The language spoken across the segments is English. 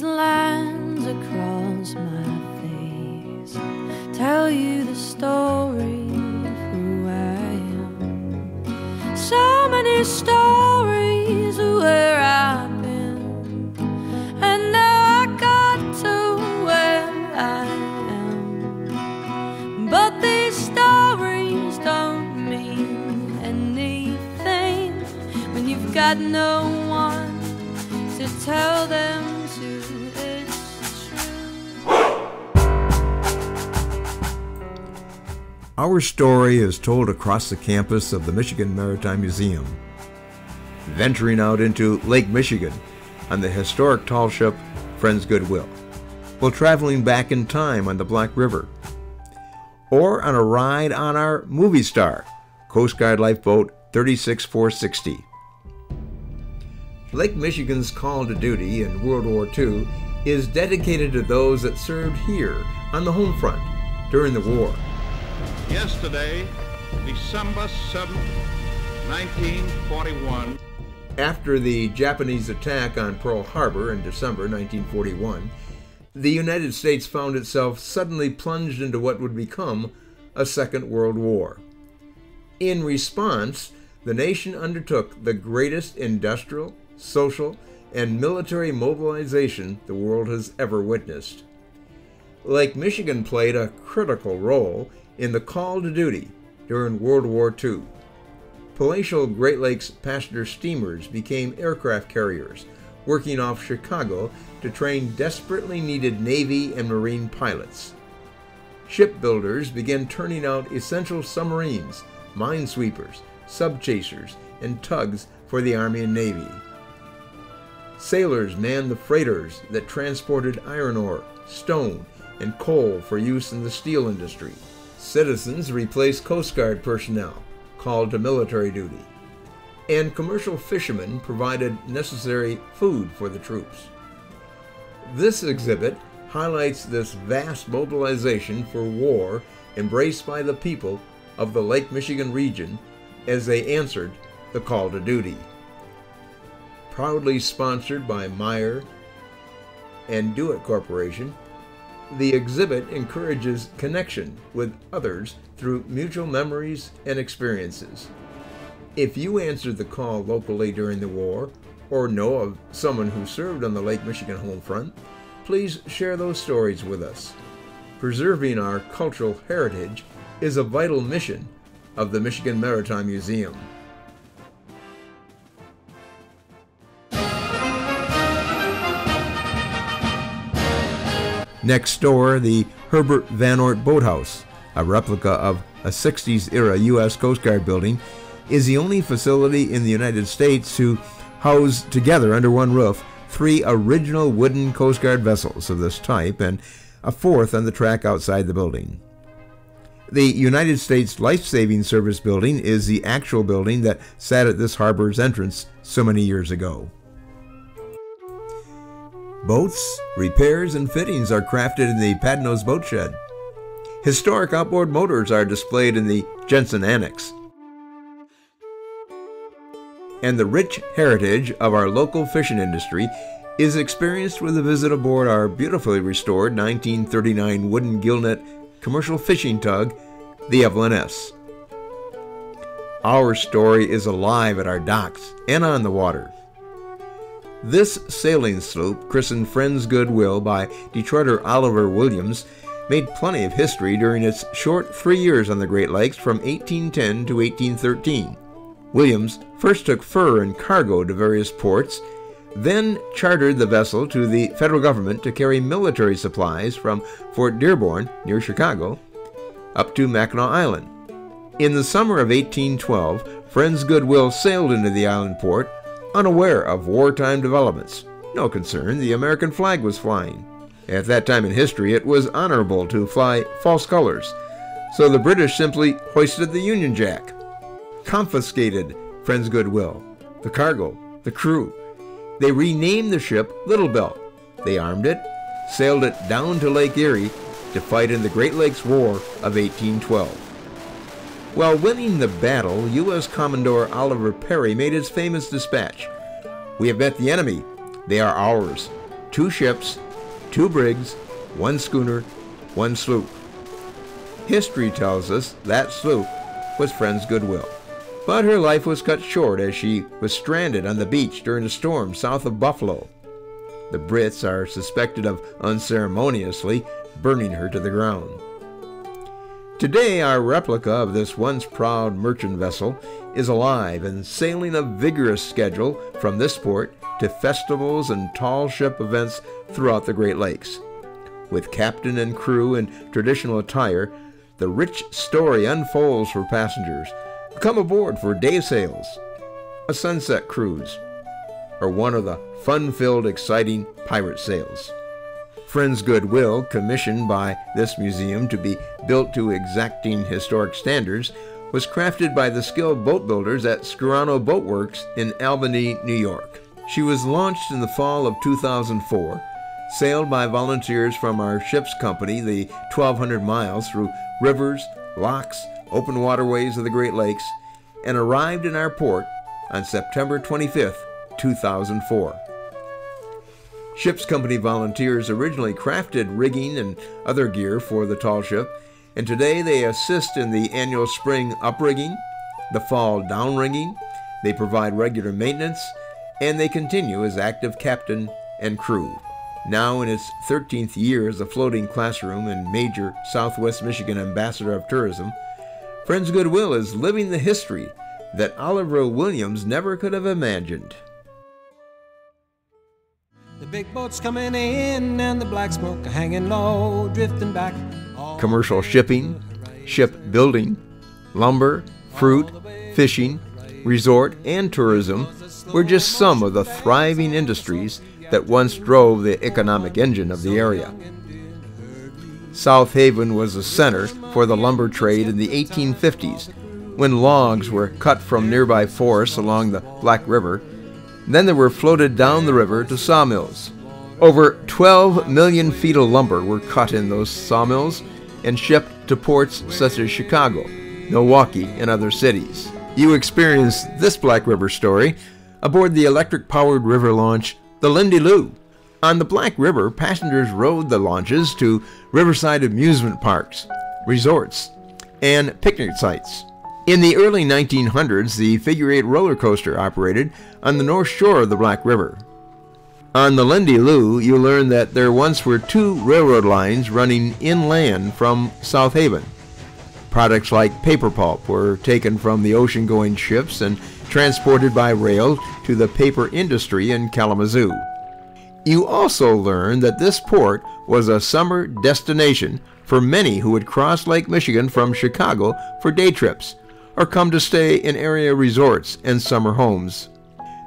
these lines across my face tell you the story of who I am. So many stories of where I've been, and now I got to where I am. But these stories don't mean anything when you've got no one to tell them Our story is told across the campus of the Michigan Maritime Museum. Venturing out into Lake Michigan on the historic tall ship Friends Goodwill, while traveling back in time on the Black River, or on a ride on our movie star, Coast Guard Lifeboat 36460. Lake Michigan's call to duty in World War II is dedicated to those that served here on the home front during the war. Yesterday, December 7th, 1941, After the Japanese attack on Pearl Harbor in December 1941, the United States found itself suddenly plunged into what would become a Second World War. In response, the nation undertook the greatest industrial, social, and military mobilization the world has ever witnessed. Lake Michigan played a critical role in the call to duty during World War II. Palatial Great Lakes passenger steamers became aircraft carriers, working off Chicago to train desperately needed Navy and Marine pilots. Shipbuilders began turning out essential submarines, minesweepers, subchasers, and tugs for the Army and Navy. Sailors manned the freighters that transported iron ore, stone, and coal for use in the steel industry. Citizens replaced Coast Guard personnel called to military duty. And commercial fishermen provided necessary food for the troops. This exhibit highlights this vast mobilization for war embraced by the people of the Lake Michigan region as they answered the call to duty. Proudly sponsored by Meyer and Do It Corporation, the exhibit encourages connection with others through mutual memories and experiences. If you answered the call locally during the war or know of someone who served on the Lake Michigan home front, please share those stories with us. Preserving our cultural heritage is a vital mission of the Michigan Maritime Museum. Next door, the Herbert Van Ort Boathouse, a replica of a 60s era U.S. Coast Guard building, is the only facility in the United States to house together under one roof three original wooden Coast Guard vessels of this type and a fourth on the track outside the building. The United States Life Saving Service building is the actual building that sat at this harbor's entrance so many years ago. Boats, repairs, and fittings are crafted in the Padnos Boat Shed. Historic outboard motors are displayed in the Jensen Annex. And the rich heritage of our local fishing industry is experienced with a visit aboard our beautifully restored 1939 wooden gillnet commercial fishing tug, the Evelyn S. Our story is alive at our docks and on the water. This sailing sloop, christened Friends Goodwill by Detroiter Oliver Williams, made plenty of history during its short three years on the Great Lakes from 1810 to 1813. Williams first took fur and cargo to various ports, then chartered the vessel to the federal government to carry military supplies from Fort Dearborn, near Chicago, up to Mackinac Island. In the summer of 1812, Friends Goodwill sailed into the island port unaware of wartime developments. No concern, the American flag was flying. At that time in history, it was honorable to fly false colors, so the British simply hoisted the Union Jack. Confiscated Friends Goodwill, the cargo, the crew. They renamed the ship Little Belt. They armed it, sailed it down to Lake Erie to fight in the Great Lakes War of 1812. While winning the battle, U.S. Commodore Oliver Perry made his famous dispatch We have met the enemy. They are ours. two ships, two brigs, one schooner, one sloop. History tells us that sloop was Friends Goodwill. But her life was cut short as she was stranded on the beach during a storm south of Buffalo. The Brits are suspected of unceremoniously burning her to the ground. Today, our replica of this once proud merchant vessel is alive and sailing a vigorous schedule from this port to festivals and tall ship events throughout the Great Lakes. With captain and crew in traditional attire, the rich story unfolds for passengers. Come aboard for day sails, a sunset cruise, or one of the fun filled, exciting pirate sails. Friends Goodwill, commissioned by this museum to be built to exacting historic standards, was crafted by the skilled boat builders at Scarano Boat Works in Albany, New York. She was launched in the fall of 2004, sailed by volunteers from our ship's company the 1,200 miles through rivers, locks, open waterways of the Great Lakes, and arrived in our port on September 25, 2004. Ship's company volunteers originally crafted rigging and other gear for the tall ship, and today they assist in the annual spring uprigging, the fall downrigging, they provide regular maintenance, and they continue as active captain and crew. Now in its 13th year as a floating classroom and major Southwest Michigan ambassador of tourism, Friends Goodwill is living the history that Oliver Williams never could have imagined. The big boat's coming in and the black smoke hanging low, drifting back. Commercial shipping, ship building, lumber, fruit, fishing, resort, and tourism were just some of the thriving industries that once drove the economic engine of the area. South Haven was a center for the lumber trade in the 1850s when logs were cut from nearby forests along the Black River then they were floated down the river to sawmills. Over 12 million feet of lumber were cut in those sawmills and shipped to ports such as Chicago, Milwaukee, and other cities. You experienced this Black River story aboard the electric powered river launch, the Lindy Lou. On the Black River, passengers rode the launches to riverside amusement parks, resorts, and picnic sites. In the early 1900s, the figure eight roller coaster operated on the north shore of the Black River. On the Lindy Lou, you learn that there once were two railroad lines running inland from South Haven. Products like paper pulp were taken from the ocean going ships and transported by rail to the paper industry in Kalamazoo. You also learn that this port was a summer destination for many who would cross Lake Michigan from Chicago for day trips or come to stay in area resorts and summer homes.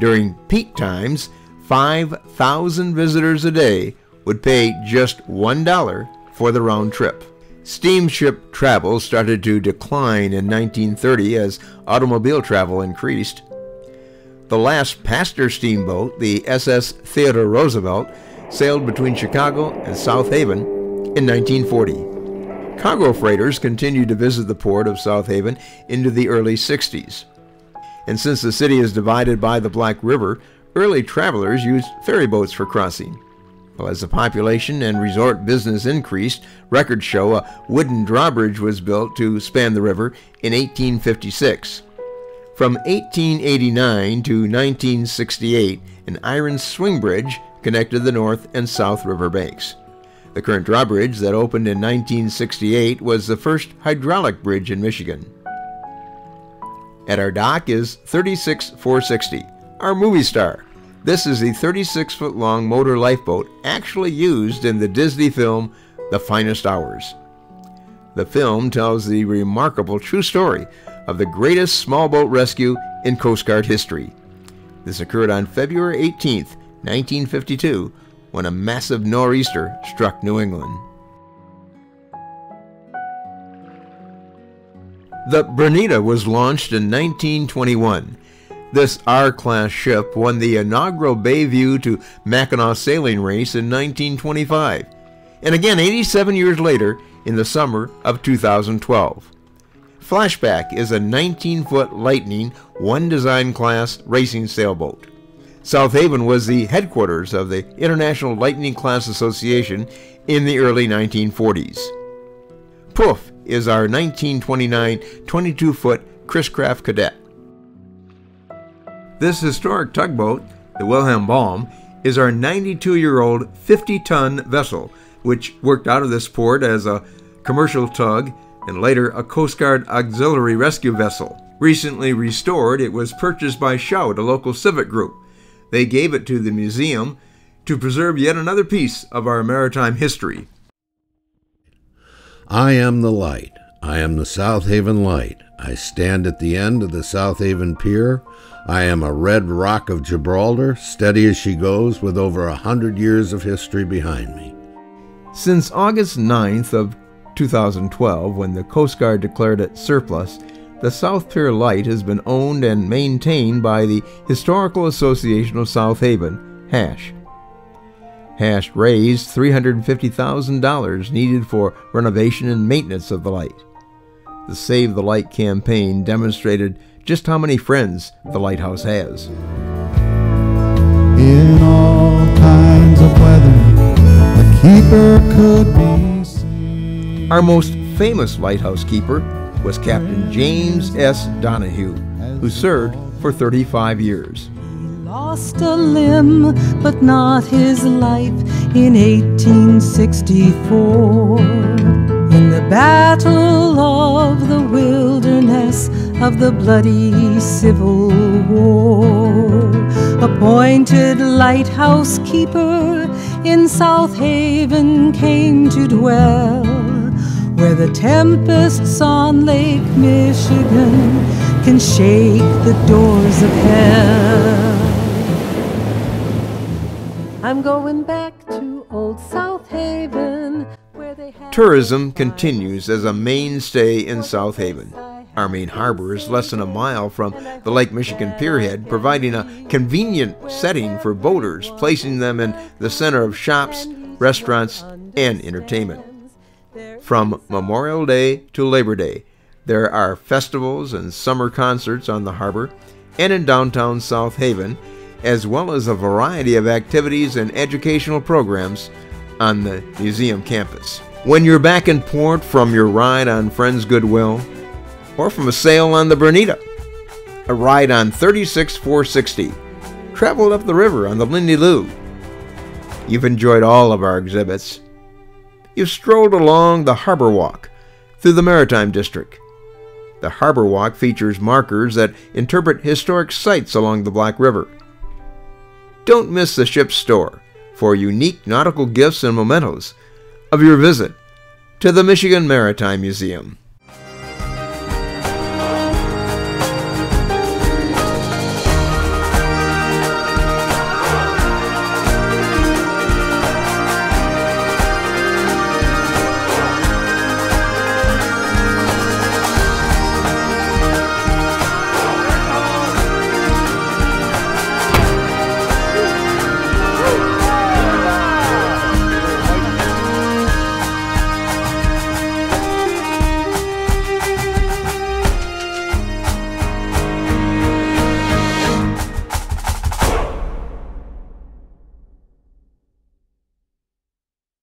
During peak times, 5,000 visitors a day would pay just $1 for the round trip. Steamship travel started to decline in 1930 as automobile travel increased. The last passenger steamboat, the SS Theodore Roosevelt, sailed between Chicago and South Haven in 1940. Cargo freighters continued to visit the port of South Haven into the early 60s. And since the city is divided by the Black River, early travelers used ferry boats for crossing. Well, as the population and resort business increased, records show a wooden drawbridge was built to span the river in 1856. From 1889 to 1968, an iron swing bridge connected the north and south river banks. The current drawbridge that opened in 1968 was the first hydraulic bridge in Michigan. At our dock is 36460, our movie star. This is the 36 foot long motor lifeboat actually used in the Disney film The Finest Hours. The film tells the remarkable true story of the greatest small boat rescue in Coast Guard history. This occurred on February 18, 1952, when a massive nor'easter struck New England. The Bernita was launched in 1921. This R-class ship won the inaugural Bayview to Mackinac sailing race in 1925, and again 87 years later in the summer of 2012. Flashback is a 19-foot Lightning one design class racing sailboat. South Haven was the headquarters of the International Lightning Class Association in the early 1940s. Poof is our 1929 22 foot Chris Craft Cadet. This historic tugboat, the Wilhelm Baum, is our 92 year old 50 ton vessel, which worked out of this port as a commercial tug and later a Coast Guard auxiliary rescue vessel. Recently restored, it was purchased by Shout, a local civic group. They gave it to the museum to preserve yet another piece of our maritime history. I am the light. I am the South Haven light. I stand at the end of the South Haven Pier. I am a red rock of Gibraltar, steady as she goes, with over a hundred years of history behind me. Since August 9th of 2012, when the Coast Guard declared it surplus, the South Pier Light has been owned and maintained by the Historical Association of South Haven, HASH. Hash raised $350,000 needed for renovation and maintenance of the light. The Save the Light campaign demonstrated just how many friends the lighthouse has. In all kinds of weather, a keeper could be seen. Our most famous lighthouse keeper was Captain James S. Donahue, who served for 35 years. He lost a limb, but not his life in 1864. In the battle of the wilderness of the bloody Civil War. Appointed lighthouse keeper in South Haven came to dwell, where the tempests on Lake Michigan can shake the doors of hell. I'm going back to old South Haven, Tourism continues as a mainstay in South Haven. Our main harbor is less than a mile from the Lake Michigan Pierhead, providing a convenient setting for boaters, placing them in the center of shops, restaurants, and entertainment. From Memorial Day to Labor Day, there are festivals and summer concerts on the harbor and in downtown South Haven, as well as a variety of activities and educational programs on the museum campus. When you're back in port from your ride on Friends Goodwill, or from a sail on the Bernita, a ride on 36460, traveled up the river on the Lindy Lou. You've enjoyed all of our exhibits. You've strolled along the Harbor Walk through the Maritime District. The Harbor Walk features markers that interpret historic sites along the Black River. Don't miss the ship's store for unique nautical gifts and mementos of your visit to the Michigan Maritime Museum.